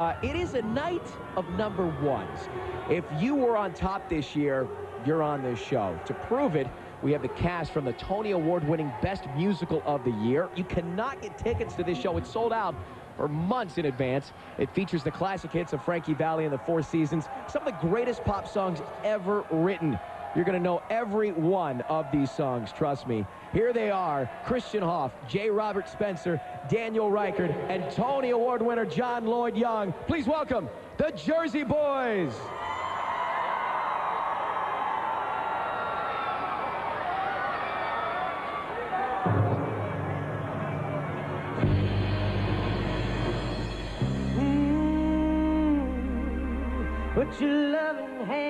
Uh, it is a night of number ones. If you were on top this year, you're on this show. To prove it, we have the cast from the Tony Award-winning Best Musical of the Year. You cannot get tickets to this show. It's sold out for months in advance. It features the classic hits of Frankie Valli and the Four Seasons, some of the greatest pop songs ever written. You're going to know every one of these songs, trust me. Here they are, Christian Hoff, J. Robert Spencer, Daniel Reichard, and Tony Award winner John Lloyd Young. Please welcome the Jersey Boys. Mm, Put your loving hand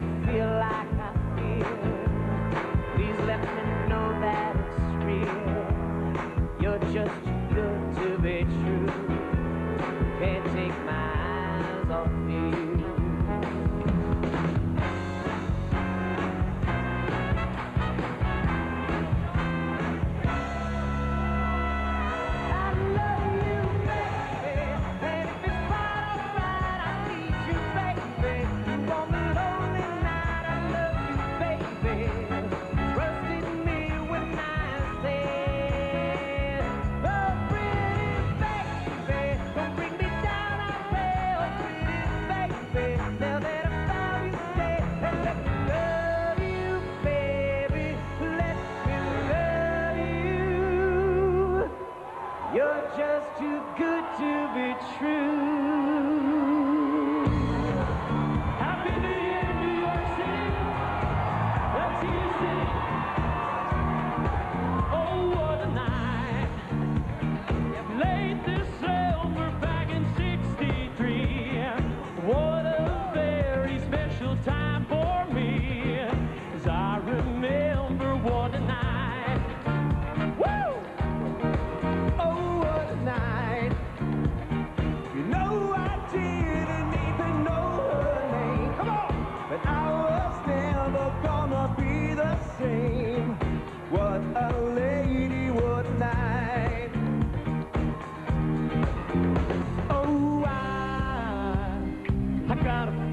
But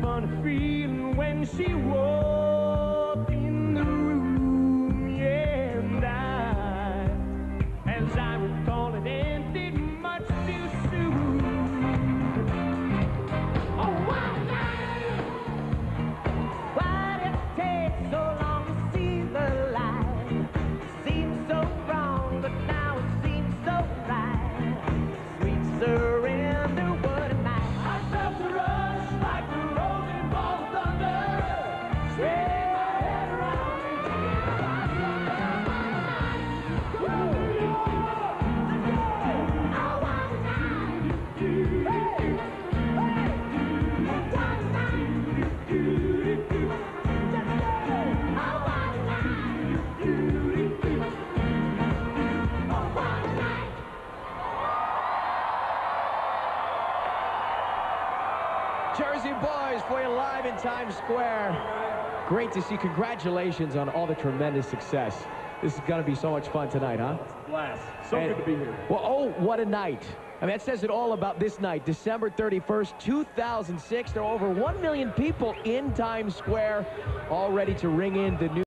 fun feeling when she walks. Square. Great to see. Congratulations on all the tremendous success. This is going to be so much fun tonight, huh? Blast. So And- good to be here. Well, oh, what a night. I mean, that says it all about this night, December 31st, 2006. There are over 1 million people in Times Square, all ready to ring in the new.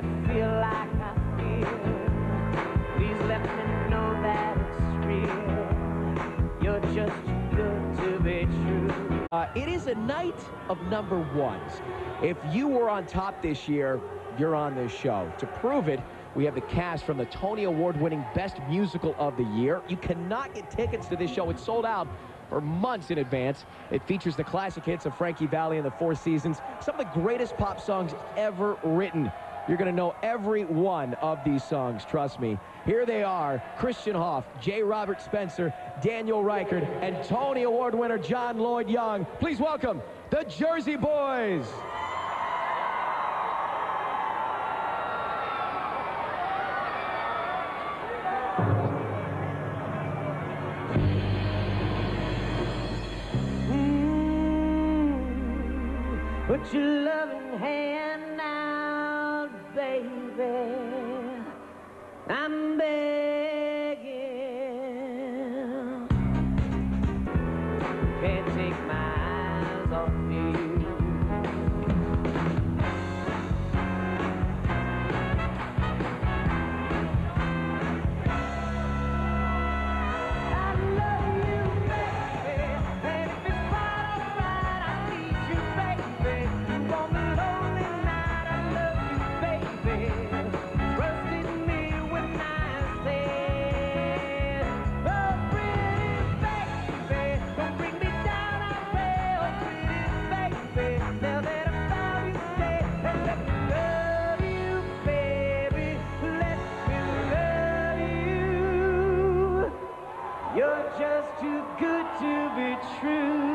It's. Uh, it is a night of number ones. If you were on top this year, you're on this show. To prove it, we have the cast from the Tony Award winning Best Musical of the Year. You cannot get tickets to this show, it's sold out for months in advance. It features the classic hits of Frankie Valli and the Four Seasons, some of the greatest pop songs ever written. You're going to know every one of these songs, trust me. Here they are Christian Hoff, J. Robert Spencer, Daniel Reichard, and Tony Award winner John Lloyd Young. Please welcome the Jersey Boys. Mm, Put your loving hand baby. I'm begging. Just too good to be true.